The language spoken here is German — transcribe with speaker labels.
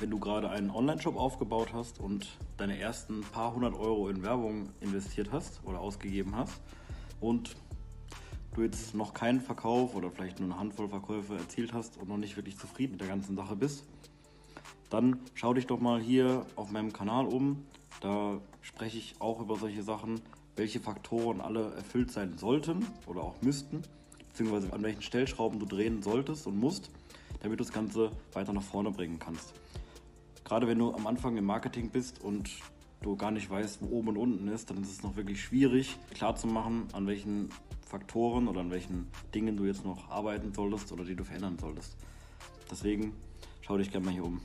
Speaker 1: wenn du gerade einen Online-Shop aufgebaut hast und deine ersten paar hundert Euro in Werbung investiert hast oder ausgegeben hast und du jetzt noch keinen Verkauf oder vielleicht nur eine Handvoll Verkäufe erzielt hast und noch nicht wirklich zufrieden mit der ganzen Sache bist, dann schau dich doch mal hier auf meinem Kanal um. Da spreche ich auch über solche Sachen, welche Faktoren alle erfüllt sein sollten oder auch müssten, beziehungsweise an welchen Stellschrauben du drehen solltest und musst, damit du das Ganze weiter nach vorne bringen kannst. Gerade wenn du am Anfang im Marketing bist und du gar nicht weißt, wo oben und unten ist, dann ist es noch wirklich schwierig klarzumachen, an welchen Faktoren oder an welchen Dingen du jetzt noch arbeiten solltest oder die du verändern solltest. Deswegen schau dich gerne mal hier um.